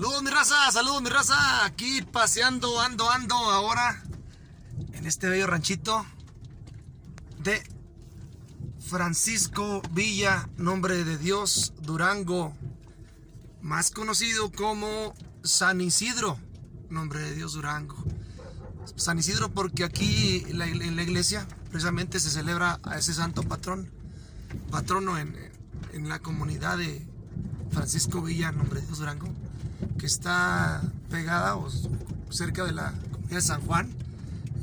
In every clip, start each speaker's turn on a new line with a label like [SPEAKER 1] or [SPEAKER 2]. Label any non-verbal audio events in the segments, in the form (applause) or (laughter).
[SPEAKER 1] Saludos mi raza, saludos mi raza. Aquí paseando, ando, ando ahora en este bello ranchito de Francisco Villa, nombre de Dios, Durango, más conocido como San Isidro, nombre de Dios Durango. San Isidro porque aquí en la iglesia precisamente se celebra a ese santo patrón, patrono en, en la comunidad de Francisco Villa, nombre de Dios Durango que está pegada o cerca de la comunidad de San Juan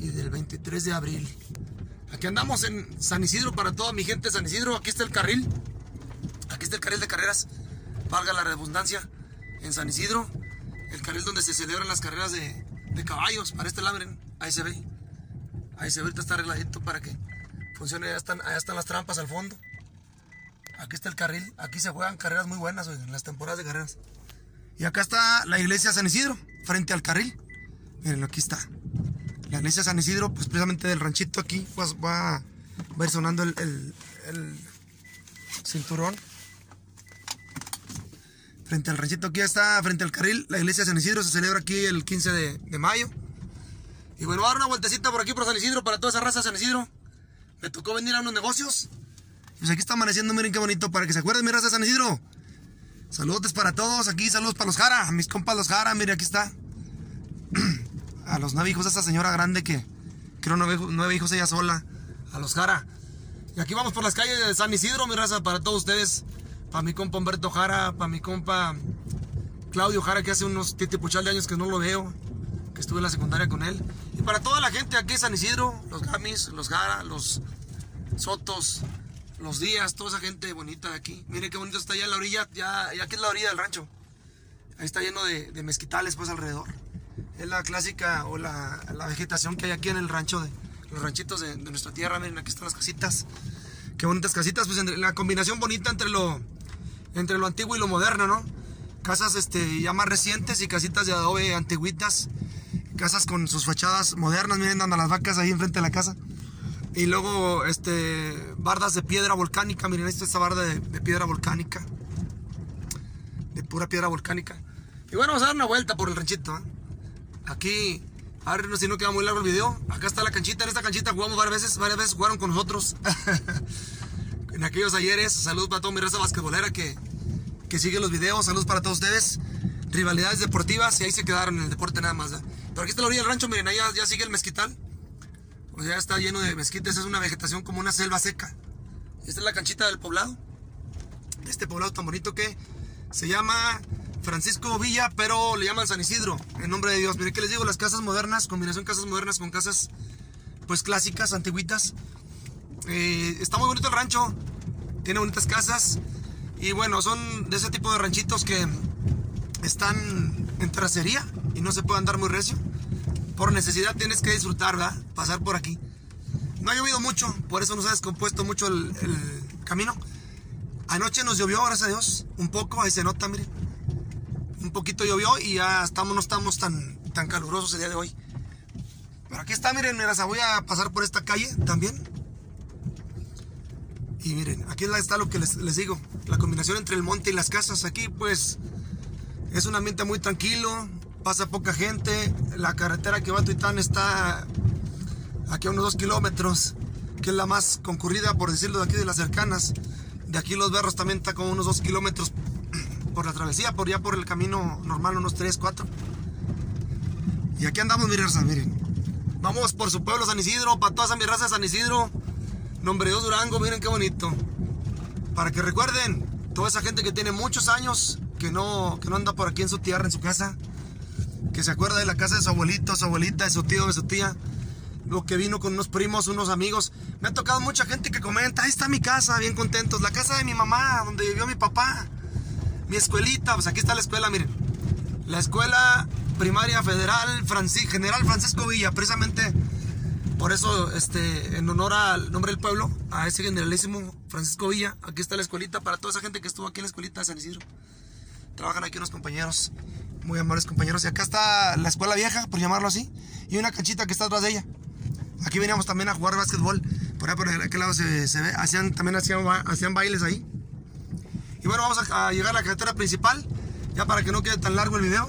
[SPEAKER 1] y del 23 de abril. Aquí andamos en San Isidro para toda mi gente San Isidro. Aquí está el carril. Aquí está el carril de carreras. Valga la redundancia. En San Isidro. El carril donde se celebran las carreras de, caballos. Para este lado, Ahí se ve. Ahí se ve. Ahorita está arregladito para que funcione. Allá están, allá están las trampas al fondo. Aquí está el carril. Aquí se juegan carreras muy buenas, en las temporadas de carreras. Y acá está la iglesia San Isidro, frente al carril. Miren, aquí está. La iglesia San Isidro, pues precisamente del ranchito aquí, pues va, a ir sonando el, cinturón. Frente al ranchito aquí está, frente al carril, la iglesia San Isidro se celebra aquí el 15 de, mayo. Y bueno, voy a dar una vueltecita por aquí por San Isidro para toda esa raza San Isidro. Me tocó venir a unos negocios. Pues aquí está amaneciendo, miren qué bonito, para que se acuerden mi raza San Isidro. Saludos para todos aquí, saludos para los Jara, a mis compas los Jara, mire aquí está. (clears throat) A los nueve hijos de esta señora grande que creo nueve, nueve hijos ella sola, a los Jara. Y aquí vamos por las calles de San Isidro, mi raza, para todos ustedes. Para mi compa Humberto Jara, para mi compa Claudio Jara, que hace unos titipuchal de años que no lo veo, que estuve en la secundaria con él. Y para toda la gente aquí de San Isidro, los Gamis, los Jara, los Sotos, los días, toda esa gente bonita de aquí. Miren qué bonito está allá en la orilla, ya, ya es la orilla del rancho. Ahí está lleno de, mezquitales pues alrededor. Es la clásica o la, vegetación que hay aquí en el rancho, de los ranchitos de, nuestra tierra. Miren, aquí están las casitas. Qué bonitas casitas, pues la combinación bonita entre lo, entre lo antiguo y lo moderno, ¿no? Casas este, ya más recientes y casitas de adobe antiguitas. Casas con sus fachadas modernas, miren, dando las vacas ahí enfrente de la casa. Y luego, este, bardas de piedra volcánica. Miren, esto es esta barda de, piedra volcánica. De pura piedra volcánica. Y bueno, vamos a dar una vuelta por el ranchito. ¿eh? Aquí, a ver si no queda muy largo el video. Acá está la canchita. En esta canchita jugamos varias veces. Varias veces jugaron con nosotros. (laughs) en aquellos ayeres. Saludos para toda mi raza basquetbolera que, que sigue los videos. Saludos para todos ustedes. Rivalidades deportivas y ahí se quedaron en el deporte nada más. Pero aquí está la orilla del rancho. Miren, ahí ya sigue el mezquital. O sea, está lleno de mezquites, es una vegetación como una selva seca. Esta es la canchita del poblado. Este poblado tan bonito que se llama Francisco Villa, pero le llaman San Isidro, en nombre de Dios. Miren que les digo, las casas modernas, combinación casas modernas con casas pues clásicas, antiguitas. Eh, está muy bonito el rancho, tiene bonitas casas. Y bueno, son de ese tipo de ranchitos que están en tracería y no se puede andar muy recio por necesidad tienes que disfrutar, ¿verdad? Pasar por aquí. No ha llovido mucho, por eso nos ha descompuesto mucho el, camino. Anoche nos llovió, gracias a Dios, un poco, ahí se nota, miren. Un poquito llovió y ya estamos, no estamos tan, tan calurosos el día de hoy. Pero aquí está, miren, mira, voy a pasar por esta calle también. Y miren, aquí está lo que les, les, digo, la combinación entre el monte y las casas. Aquí pues es un ambiente muy tranquilo, pasa poca gente. La carretera que va a Tuitán está aquí a unos dos kilómetros, que es la más concurrida, por decirlo de aquí, de las cercanas. De aquí Los Berros también está como unos dos kilómetros (clears throat) por la travesía, por ya por el camino normal, unos tres, cuatro. Y aquí andamos, mi raza, miren. Vamos por su pueblo San Isidro, para toda mi raza San Isidro. Nombre de Durango, miren qué bonito. Para que recuerden, toda esa gente que tiene muchos años, que no, que no anda por aquí en su tierra, en su casa, que se acuerda de la casa de su abuelito, su abuelita, de su tío, de su tía. Lo que vino con unos primos, unos amigos. Me ha tocado mucha gente que comenta, ahí está mi casa, bien contentos. La casa de mi mamá, donde vivió mi papá. Mi escuelita, pues aquí está la escuela, miren. La escuela primaria federal General Francisco Villa, precisamente por eso, este, en honor al nombre del pueblo, a ese generalísimo Francisco Villa, aquí está la escuelita para toda esa gente que estuvo aquí en la escuelita de San Isidro. Trabajan aquí unos compañeros muy amables compañeros. Y acá está la escuela vieja, por llamarlo así, y una canchita que está atrás de ella. Aquí veníamos también a jugar básquetbol. Por ahí por aquel lado se, ve, hacían, también hacían, hacían bailes ahí. Y bueno, vamos a, llegar a la carretera principal. Ya para que no quede tan largo el video.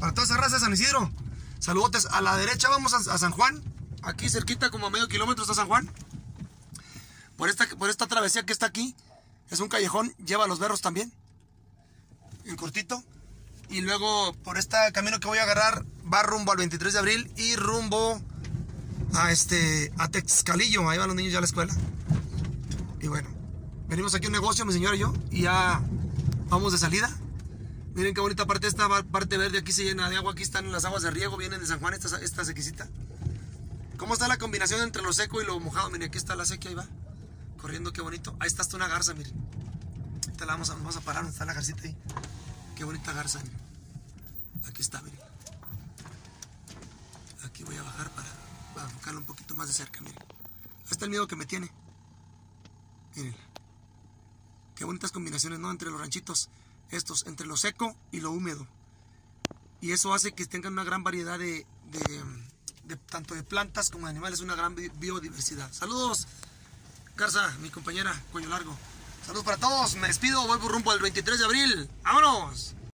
[SPEAKER 1] Para toda esa raza de San Isidro. Saludotes. A la derecha vamos a, a San Juan. Aquí cerquita, como a medio kilómetro está San Juan. Por esta, por esta travesía que está aquí. Es un callejón. Lleva los berros también. En cortito. Y luego por este camino que voy a agarrar va rumbo al 23 de abril y rumbo a este a Texcalillo. Ahí van los niños ya a la escuela. Y bueno, venimos aquí a un negocio, mi señora y yo, y ya vamos de salida. Miren qué bonita parte esta parte verde aquí se llena de agua. Aquí están las aguas de riego, vienen de San Juan, esta, esta sequisita. ¿Cómo está la combinación entre lo seco y lo mojado? Miren, aquí está la sequía, ahí va. Corriendo, qué bonito. Ahí está hasta una garza, miren. Ahorita la vamos a, vamos a parar, está la garcita ahí. Qué bonita garza. Aquí está, miren. Aquí voy a bajar para, para enfocarlo un poquito más de cerca, miren. Hasta el miedo que me tiene. Miren. Qué bonitas combinaciones, ¿no? Entre los ranchitos. Estos, entre lo seco y lo húmedo. Y eso hace que tengan una gran variedad de, de tanto de plantas como de animales, una gran biodiversidad. Saludos, Garza, mi compañera, cuello largo. Saludos para todos, me despido, vuelvo rumbo al 23 de abril. ¡Vámonos!